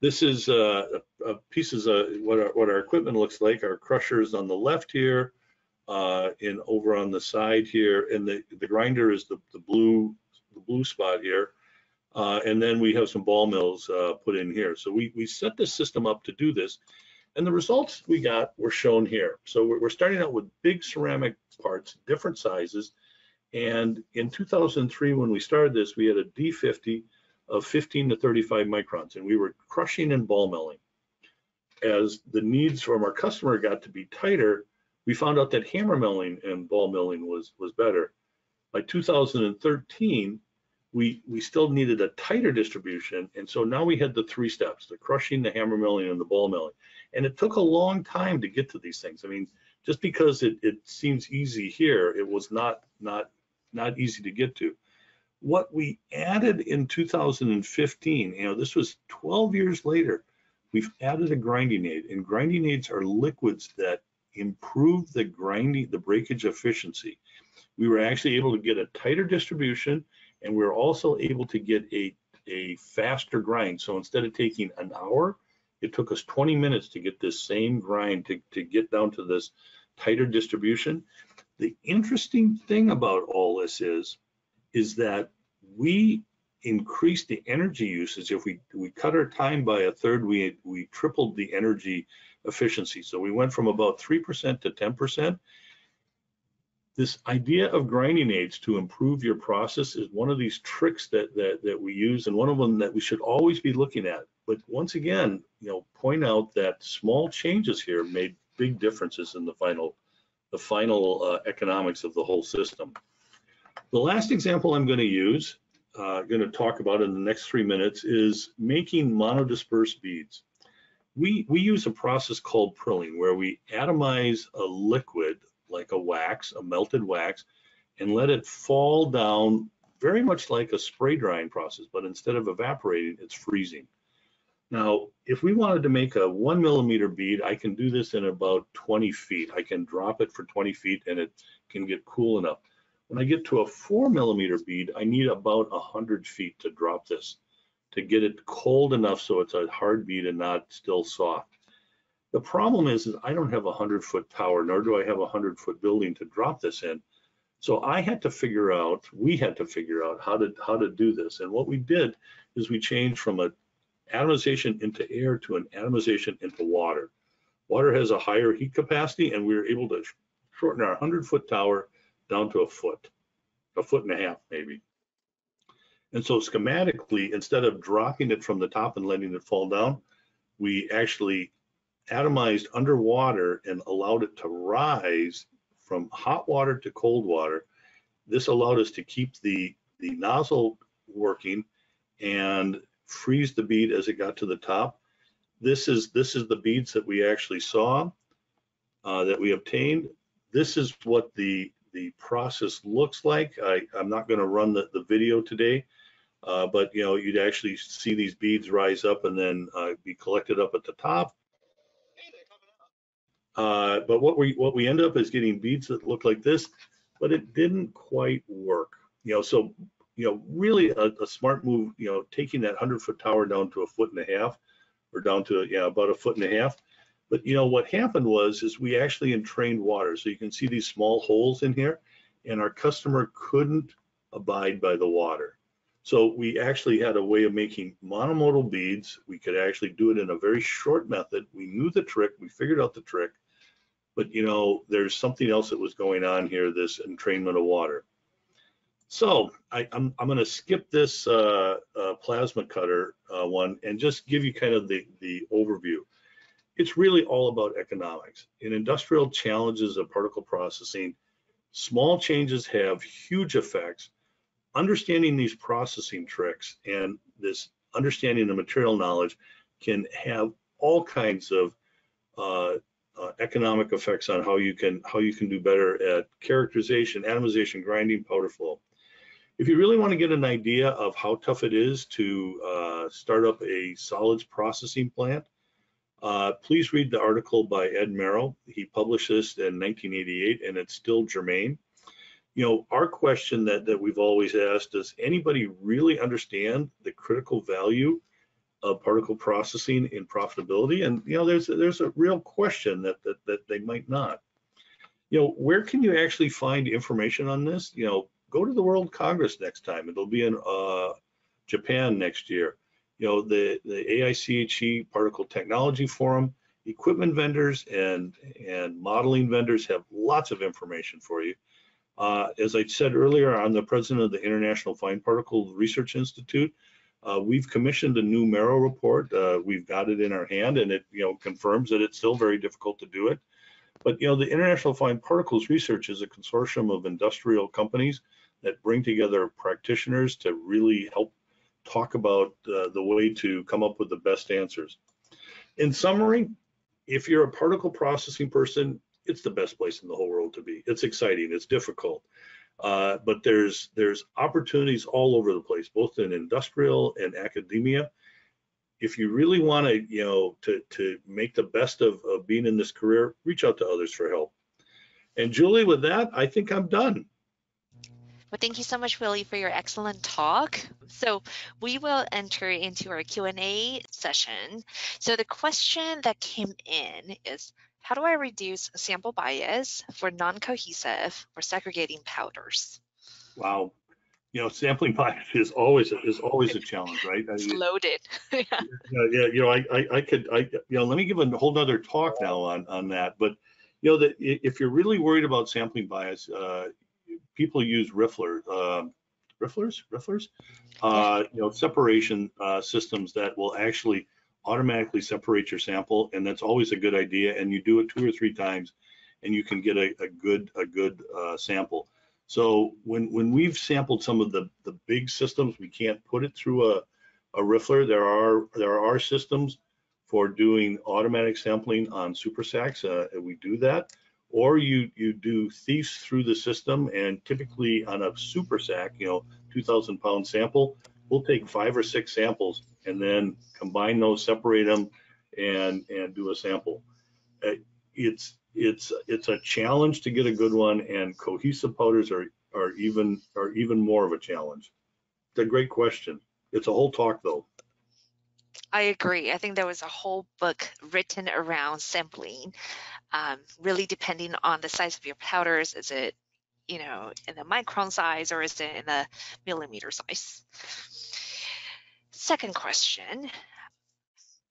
Speaker 2: This is a, uh, pieces of what our, what our equipment looks like. Our crushers on the left here, uh, and over on the side here, and the, the grinder is the, the blue the blue spot here. Uh, and then we have some ball mills uh, put in here. So we, we set the system up to do this. And the results we got were shown here. So we're, starting out with big ceramic parts, different sizes. And in 2003, when we started this, we had a D50 of 15 to 35 microns, and we were crushing and ball milling. As the needs from our customer got to be tighter, we found out that hammer milling and ball milling was, was better. By 2013, we, we still needed a tighter distribution. And so now we had the three steps, the crushing, the hammer milling, and the ball milling. And it took a long time to get to these things. I mean, just because it, it seems easy here, it was not, not, not easy to get to. What we added in 2015, you know, this was 12 years later, we've added a grinding aid and grinding aids are liquids that improve the grinding, the breakage efficiency. We were actually able to get a tighter distribution and we're also able to get a, a faster grind. So instead of taking an hour, it took us 20 minutes to get this same grind to, to get down to this tighter distribution. The interesting thing about all this is, is that we increased the energy usage. If we, we cut our time by a third, we, we tripled the energy efficiency. So we went from about 3% to 10% this idea of grinding aids to improve your process is one of these tricks that, that, that we use and one of them that we should always be looking at. But once again, you know, point out that small changes here made big differences in the final, the final uh, economics of the whole system. The last example I'm going to use, uh, going to talk about in the next three minutes, is making monodisperse beads. We, we use a process called prilling where we atomize a liquid like a wax, a melted wax, and let it fall down very much like a spray drying process, but instead of evaporating, it's freezing. Now, if we wanted to make a one millimeter bead, I can do this in about 20 feet. I can drop it for 20 feet and it can get cool enough. When I get to a four millimeter bead, I need about 100 feet to drop this to get it cold enough so it's a hard bead and not still soft. The problem is, is I don't have a 100 foot tower, nor do I have a 100 foot building to drop this in. So I had to figure out, we had to figure out how to how to do this. And what we did is we changed from a atomization into air to an atomization into water. Water has a higher heat capacity, and we were able to shorten our 100 foot tower down to a foot, a foot and a half maybe. And so schematically, instead of dropping it from the top and letting it fall down, we actually atomized underwater and allowed it to rise from hot water to cold water. This allowed us to keep the, the nozzle working and freeze the bead as it got to the top. This is this is the beads that we actually saw uh, that we obtained. This is what the the process looks like. I, I'm not going to run the, the video today, uh, but you know you'd actually see these beads rise up and then uh, be collected up at the top uh, but what we what we end up is getting beads that look like this, but it didn't quite work. You know, so you know, really a, a smart move. You know, taking that hundred foot tower down to a foot and a half, or down to yeah about a foot and a half. But you know what happened was is we actually entrained water. So you can see these small holes in here, and our customer couldn't abide by the water. So we actually had a way of making monomodal beads. We could actually do it in a very short method. We knew the trick. We figured out the trick but you know, there's something else that was going on here, this entrainment of water. So I, am going to skip this uh, uh, plasma cutter uh, one and just give you kind of the, the overview. It's really all about economics. In industrial challenges of particle processing, small changes have huge effects. Understanding these processing tricks and this understanding the material knowledge can have all kinds of uh, uh, economic effects on how you can how you can do better at characterization, atomization, grinding, powder flow. If you really want to get an idea of how tough it is to uh, start up a solids processing plant, uh, please read the article by Ed Merrow. He published this in 1988 and it's still germane. You know, our question that, that we've always asked, does anybody really understand the critical value of particle processing in profitability. And, you know, there's, there's a real question that, that, that they might not. You know, where can you actually find information on this? You know, go to the World Congress next time. It'll be in uh, Japan next year. You know, the, the AICHE Particle Technology Forum, equipment vendors and, and modeling vendors have lots of information for you. Uh, as I said earlier, I'm the president of the International Fine Particle Research Institute. Uh, we've commissioned a new Merrow report. Uh, we've got it in our hand and it, you know, confirms that it's still very difficult to do it. But, you know, the International Fine Particles Research is a consortium of industrial companies that bring together practitioners to really help talk about uh, the way to come up with the best answers. In summary, if you're a particle processing person, it's the best place in the whole world to be. It's exciting, it's difficult. Uh, but there's there's opportunities all over the place, both in industrial and academia. If you really want to, you know, to to make the best of, of being in this career, reach out to others for help. And Julie, with that, I think I'm done.
Speaker 1: Well, thank you so much, Willie, for your excellent talk. So we will enter into our Q&A session. So the question that came in is, how do I reduce sample bias for non-cohesive or segregating powders?
Speaker 2: Wow. You know, sampling bias is always is always a challenge, right?
Speaker 1: It's loaded. yeah.
Speaker 2: yeah, you know, I, I, I could, I, you know, let me give a whole nother talk now on on that. But you know, that if you're really worried about sampling bias, uh, people use Riffler, uh, Rifflers, Rifflers, uh, you know, separation uh, systems that will actually automatically separate your sample, and that's always a good idea. And you do it two or three times, and you can get a, a good a good uh, sample. So when when we've sampled some of the the big systems, we can't put it through a a Riffler. There are there are systems for doing automatic sampling on super sacks. Uh, we do that, or you you do thieves through the system, and typically on a super sack, you know, 2,000 pound sample, we'll take five or six samples and then combine those, separate them, and and do a sample. Uh, it's it's it's a challenge to get a good one, and cohesive powders are are even are even more of a challenge. It's a great question. It's a whole talk though.
Speaker 1: I agree. I think there was a whole book written around sampling, um, really depending on the size of your powders. Is it, you know, in the micron size or is it in the millimeter size? Second question,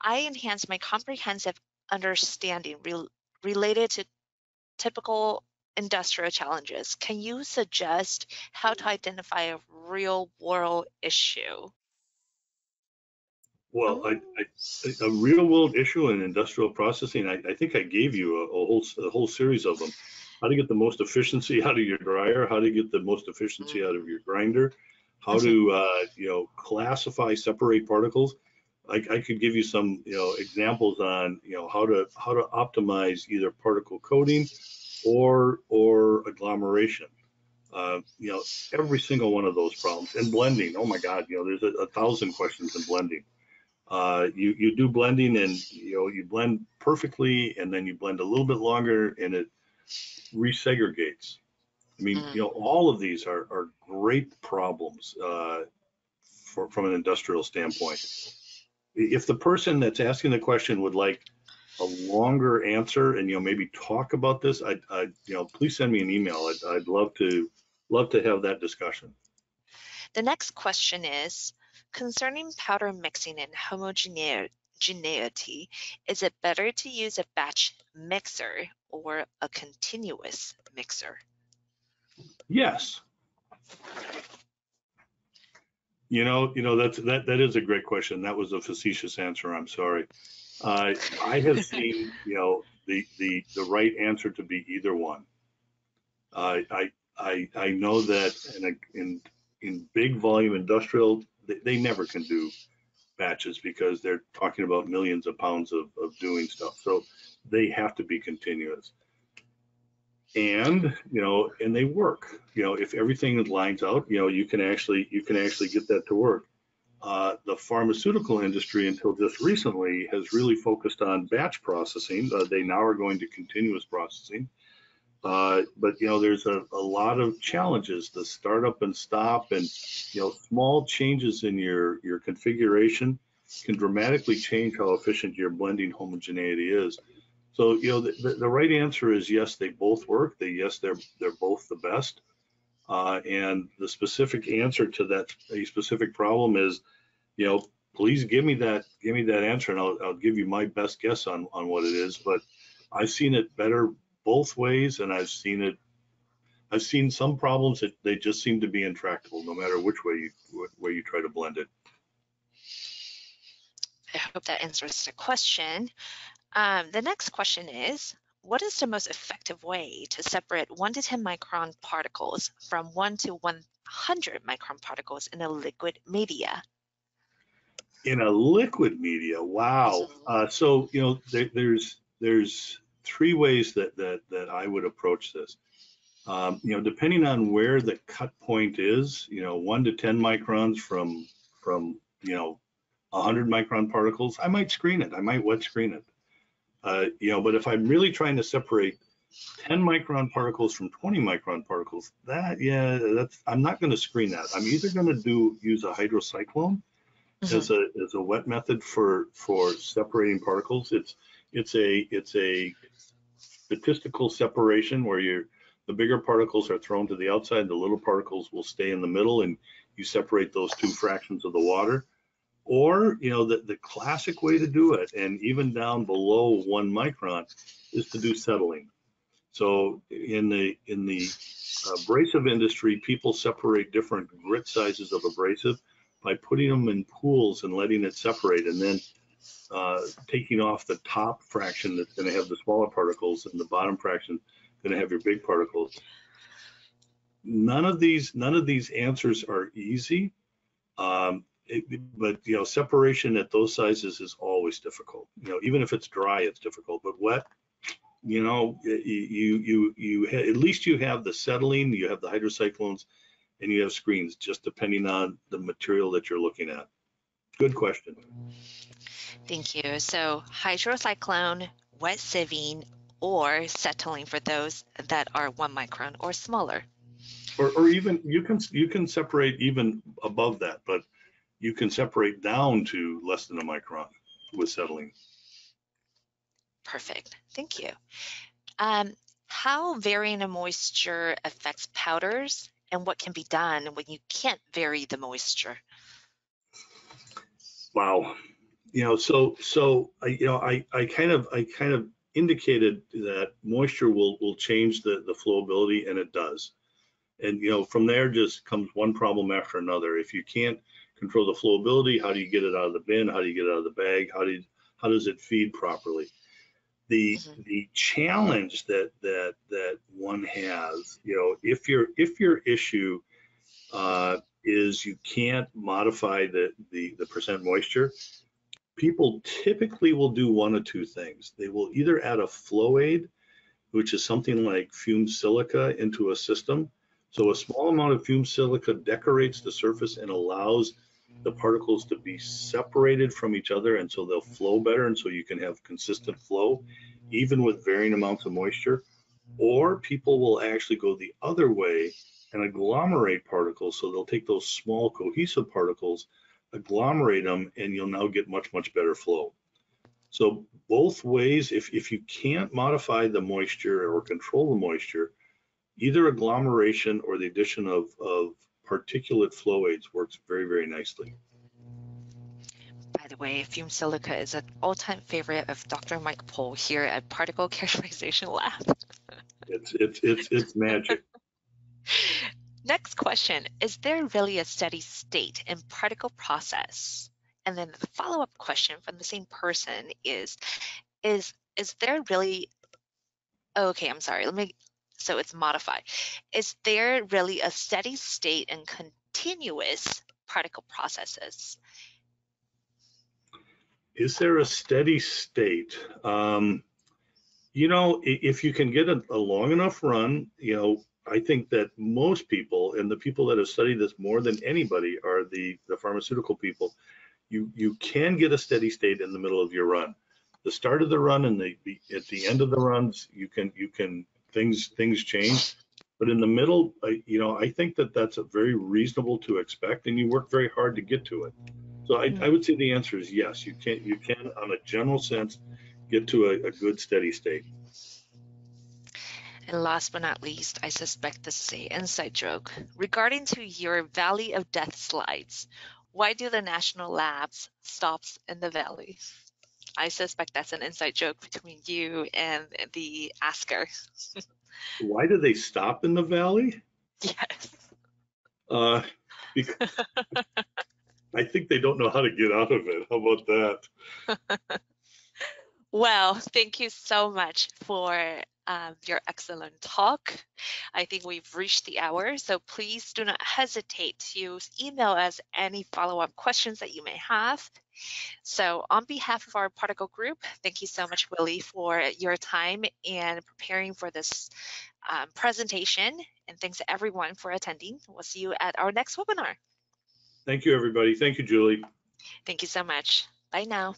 Speaker 1: I enhance my comprehensive understanding re related to typical industrial challenges. Can you suggest how to identify a real world issue?
Speaker 2: Well, I, I, a real world issue in industrial processing, I, I think I gave you a, a, whole a whole series of them. How to get the most efficiency out of your dryer, how to get the most efficiency mm. out of your grinder, how to uh, you know classify separate particles. I, I, could give you some you know examples on you know how to how to optimize either particle coating or or agglomeration. Uh, you know every single one of those problems and blending. Oh my God, you know there's a, a thousand questions in blending. Uh, you you do blending and you know you blend perfectly and then you blend a little bit longer and it resegregates I mean, mm. you know, all of these are, are great problems uh, for, from an industrial standpoint. If the person that's asking the question would like a longer answer and you know maybe talk about this, I, I you know, please send me an email. I'd, I'd love to love to have that discussion.
Speaker 1: The next question is concerning powder mixing and homogeneity. Is it better to use a batch mixer or a continuous mixer?
Speaker 2: Yes. You know, you know that's that that is a great question. That was a facetious answer. I'm sorry. Uh, I have seen, you know, the the the right answer to be either one. Uh, I I I know that in a, in in big volume industrial, they, they never can do batches because they're talking about millions of pounds of, of doing stuff. So they have to be continuous. And you know and they work. You know if everything lines out you know you can actually you can actually get that to work. Uh, the pharmaceutical industry until just recently has really focused on batch processing. Uh, they now are going to continuous processing uh, but you know there's a, a lot of challenges the startup and stop and you know small changes in your your configuration can dramatically change how efficient your blending homogeneity is. So, you know, the, the, the right answer is yes, they both work. They, yes, they're, they're both the best. Uh, and the specific answer to that a specific problem is, you know, please give me that, give me that answer and I'll, I'll give you my best guess on, on what it is. But I've seen it better both ways and I've seen it, I've seen some problems that they just seem to be intractable, no matter which way you, way you try to blend it.
Speaker 1: I hope that answers the question. Um, the next question is, what is the most effective way to separate 1 to 10 micron particles from 1 to 100 micron particles in a liquid media?
Speaker 2: In a liquid media, wow. Uh, so you know, there, there's there's three ways that that that I would approach this. Um, you know, depending on where the cut point is, you know, one to 10 microns from from you know 100 micron particles, I might screen it. I might wet screen it. Uh, you know, but if I'm really trying to separate 10 micron particles from 20 micron particles, that yeah, that's I'm not going to screen that. I'm either going to do use a hydrocyclone mm-hmm. as a as a wet method for for separating particles. It's it's a it's a statistical separation where you're the bigger particles are thrown to the outside, the little particles will stay in the middle, and you separate those two fractions of the water. Or, you know, the, the classic way to do it, and even down below one micron, is to do settling. So in the in the abrasive industry, people separate different grit sizes of abrasive by putting them in pools and letting it separate, and then uh, taking off the top fraction that's going to have the smaller particles, and the bottom fraction going to have your big particles. None of these none of these answers are easy. Um, it, but you know, separation at those sizes is always difficult. You know, even if it's dry, it's difficult. But wet, you know, you you you at least you have the settling, you have the hydrocyclones, and you have screens, just depending on the material that you're looking at. Good question.
Speaker 1: Thank you. So hydrocyclone, wet sieving, or settling for those that are one micron or smaller.
Speaker 2: Or, or even you can you can separate even above that, but you can separate down to less than a micron with settling.
Speaker 1: Perfect, thank you. Um, how varying a moisture affects powders and what can be done when you can't vary the moisture?
Speaker 2: Wow, you know, so so I you know I I kind of I kind of indicated that moisture will will change the the flowability and it does, and you know from there just comes one problem after another. If you can't control the flowability? How do you get it out of the bin? How do you get it out of the bag? How do you, how does it feed properly? The mm-hmm. the challenge that that that one has, you know, if your if your issue uh, is you can't modify the, the the percent moisture, people typically will do one of two things. They will either add a flow aid, which is something like fumed silica into a system. So a small amount of fumed silica decorates the surface and allows the particles to be separated from each other and so they'll flow better and so you can have consistent flow even with varying amounts of moisture or people will actually go the other way and agglomerate particles so they'll take those small cohesive particles agglomerate them and you'll now get much much better flow so both ways if, if you can't modify the moisture or control the moisture either agglomeration or the addition of, of particulate flow aids works very, very nicely.
Speaker 1: By the way, fume silica is an all-time favorite of Dr. Mike Pohl here at Particle Characterization Lab.
Speaker 2: it's, it's, it's, it's magic.
Speaker 1: Next question, is there really a steady state in particle process? And then the follow-up question from the same person is, is, is there really, okay, I'm sorry, let me so it's modified. Is there really a steady state and continuous particle processes?
Speaker 2: Is there a steady state? Um, you know, if you can get a, a long enough run, you know, I think that most people and the people that have studied this more than anybody are the, the pharmaceutical people. You, you can get a steady state in the middle of your run. The start of the run and the, the at the end of the runs, you can you can things things change. But in the middle, I, you know, I think that that's a very reasonable to expect, and you work very hard to get to it. So I, mm-hmm. I would say the answer is yes, you can, you can, on a general sense, get to a, a good steady state.
Speaker 1: And last but not least, I suspect this is a inside joke. Regarding to your Valley of Death slides, why do the national labs stops in the valley? I suspect that's an inside joke between you and the asker.
Speaker 2: Why do they stop in the valley?
Speaker 1: Yes.
Speaker 2: Uh, because I think they don't know how to get out of it. How about that?
Speaker 1: Well, thank you so much for um, your excellent talk. I think we've reached the hour, so please do not hesitate to email us any follow-up questions that you may have. So on behalf of our particle group, thank you so much, Willie, for your time and preparing for this um, presentation. And thanks to everyone for attending. We'll see you at our next webinar.
Speaker 2: Thank you, everybody. Thank you, Julie.
Speaker 1: Thank you so much. Bye now.